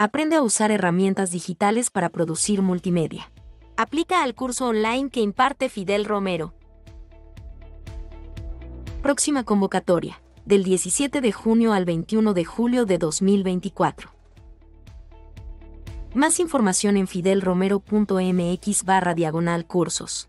Aprende a usar herramientas digitales para producir multimedia. Aplica al curso online que imparte Fidel Romero. Próxima convocatoria, del 17 de junio al 21 de julio de 2024. Más información en fidelromero.mx barra diagonal cursos.